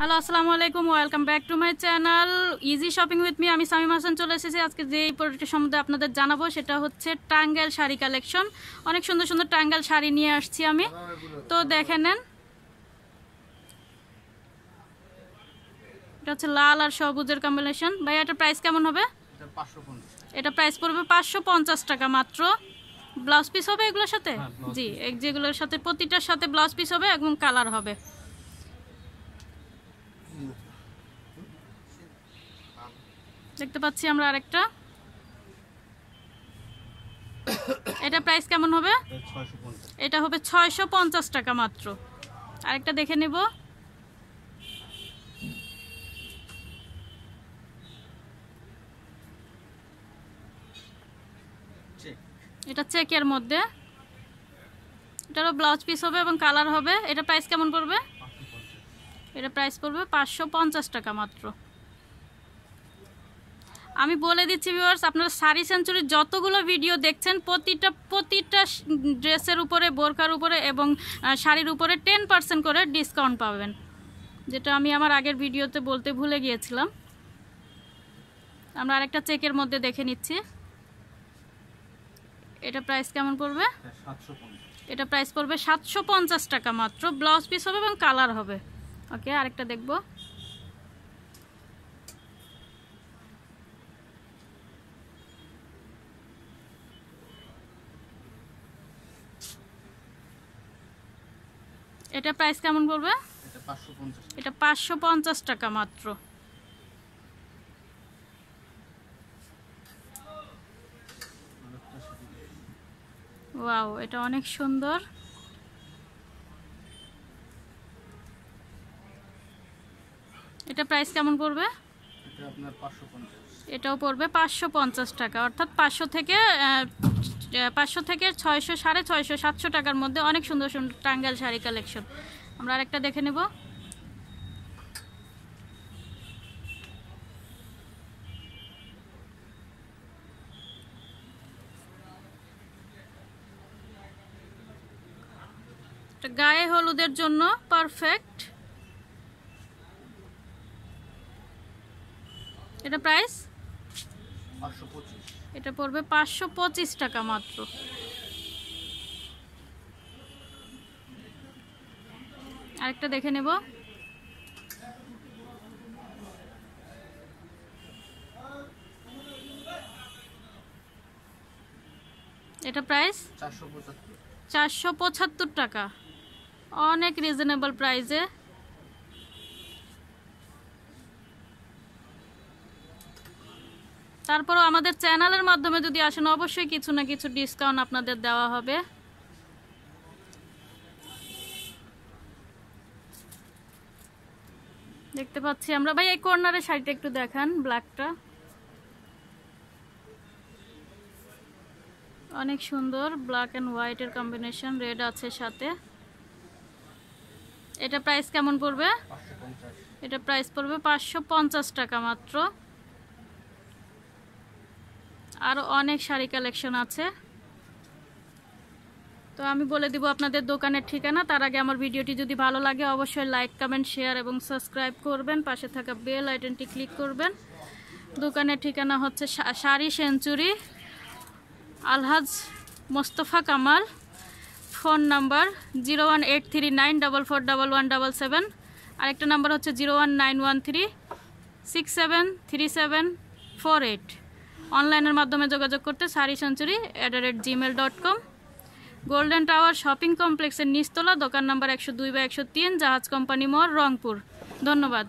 Hello আসসালামু আলাইকুম welcome back to my channel easy shopping with me আমি সামিম হাসান চলে এসেছি। আজকে যে প্রোডাক্টের সম্বন্ধে আপনাদের জানাব সেটা হচ্ছে টাঙ্গেল শাড়ি কালেকশন অনেক সুন্দর সুন্দর টাঙ্গেল শাড়ি নিয়ে আসছি আমি। তো দেখে নেন। এটা হচ্ছে লাল আর সবুজের কম্বিনেশন ভাই এটার প্রাইস কেমন হবে? এটা প্রাইস পড়বে পাঁচশো পঞ্চাশ টাকা মাত্র। ব্লাউজ পিস হবে এগুলোর সাথে? হ্যাঁ, জি এক যেগুলোর সাথে প্রতিটার সাথে ব্লাউজ পিস হবে এবং কালার হবে। দেখতে পাচ্ছি আমরা আরেকটা। এটা প্রাইস কেমন হবে? এটা হবে ছয়শো পঞ্চাশ টাকা মাত্র। আরেকটা দেখে নেব। এটা চেকের মধ্যে। এটারও ব্লাউজ পিস হবে এবং কালার হবে। এটা প্রাইস কেমন পড়বে? এটা প্রাইস পড়বে পাঁচশো পঞ্চাশ টাকা মাত্র। আমি বলে দিচ্ছি ভিউয়ার্স আপনারা শাড়ি সেঞ্চুরির যতগুলো ভিডিও দেখছেন প্রতিটা প্রতিটা ড্রেসের উপরে বোরকার উপরে এবং শাড়ির উপরে টেন পার্সেন্ট করে ডিসকাউন্ট পাবেন। যেটা আমি আমার আগের ভিডিওতে বলতে ভুলে গিয়েছিলাম। আমরা আরেকটা চেকের মধ্যে দেখে নিচ্ছি। এটা প্রাইস কেমন পড়বে? এটা প্রাইস পড়বে সাতশো পঞ্চাশ টাকা মাত্র। ব্লাউজ পিস হবে এবং কালার হবে। ওকে আরেকটা দেখব। এটা প্রাইস কেমন পড়বে? এটা পাঁচশো পঞ্চাশ টাকা। মাত্র। ওয়াও এটা অনেক সুন্দর। এটা প্রাইস কেমন পড়বে? এটাও পড়বে পাঁচশো পঞ্চাশ টাকা। অর্থাৎ পাঁচশো থেকে পাঁচশো থেকে ছয়শো, সাড়ে ছয়শো, সাতশো টাকার মধ্যে অনেক সুন্দর সুন্দর টাঙ্গাল শাড়ি কালেকশন। আমরা আরেকটা দেখে নেব। গায়ে হলুদের জন্য পারফেক্ট এটা প্রাইস এটা পড়বে পাঁচশো পঁচিশ টাকা মাত্র। আরেকটা দেখে নেব। এটা প্রাইস চারশো পঁচাত্তর। টাকা। অনেক রিজনেবল প্রাইসে তারপরও আমাদের চ্যানেলের মাধ্যমে যদি আসেন অবশ্যই কিছু না কিছু ডিসকাউন্ট আপনাদের দেওয়া হবে। দেখতে পাচ্ছি আমরা। ভাই এই কর্নারের শাড়িটা একটু দেখান ব্ল্যাকটা অনেক সুন্দর ব্ল্যাক অ্যান্ড হোয়াইটের কম্বিনেশন রেড আছে সাথে। এটা প্রাইস কেমন পড়বে? এটা প্রাইস পড়বে পাঁচশো পঞ্চাশ টাকা মাত্র। আরও অনেক শাড়ি কালেকশন আছে। তো আমি বলে দিব আপনাদের দোকানের ঠিকানা। তার আগে আমার ভিডিওটি যদি ভালো লাগে, অবশ্যই লাইক কমেন্ট শেয়ার এবং সাবস্ক্রাইব করবেন। পাশে থাকা বেল আইটেনটি ক্লিক করবেন। দোকানের ঠিকানা হচ্ছে শাড়ি সেঞ্চুরি, আলহাজ Mostafa Kamal. Phone number zero one eight three nine double four double one double seven. আরেকটা নাম্বার হচ্ছে zero one nine one three six seven three seven four eight. অনলাইনের মাধ্যমে যোগাযোগ করতে sari century at the rate gmail dot com golden tower shopping কমপ্লেক্সের নিচতলা, দোকান number একশো দুই বা একশো তিন, জাহাজ কোম্পানি মোড়, রংপুর। ধন্যবাদ।